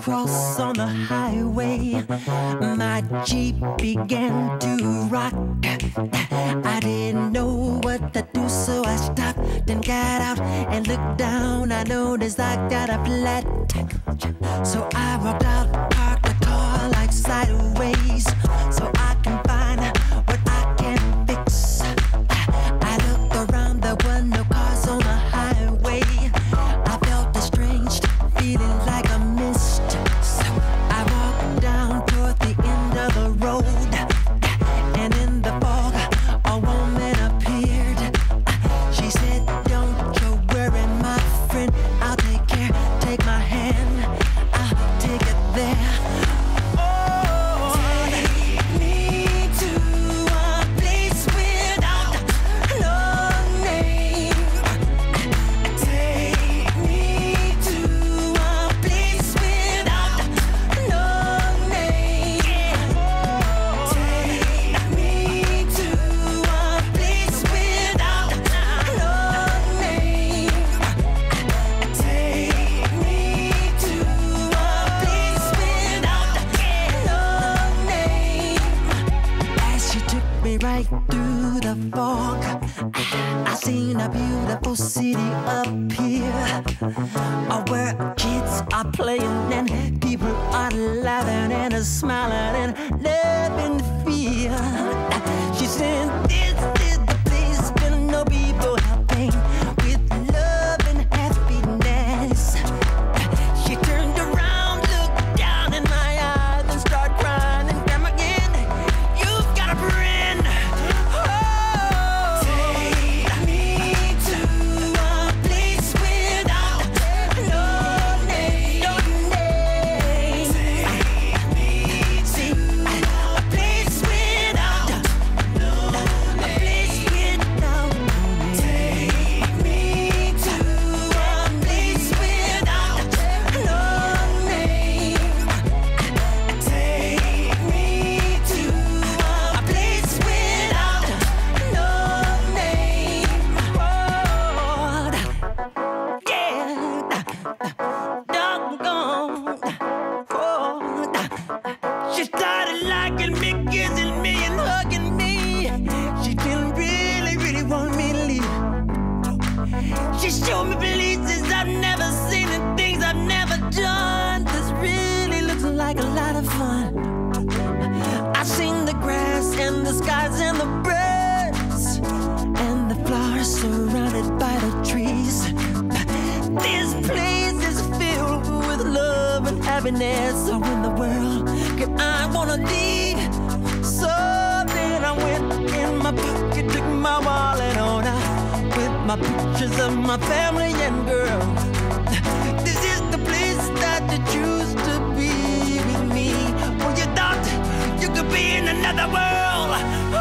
across on the high my Jeep began to rock. I didn't know what to do, so I stopped and got out and looked down. I noticed I got a flat. So I walked a. I seen a beautiful city up here, where kids are playing and people are laughing and smiling and living fear. She said, "This." happiness. I win the world. Cause I wanna need something. I went in my pocket, took my wallet on. Out With my pictures of my family and girls This is the place that you choose to be with me. When you thought you could be in another world.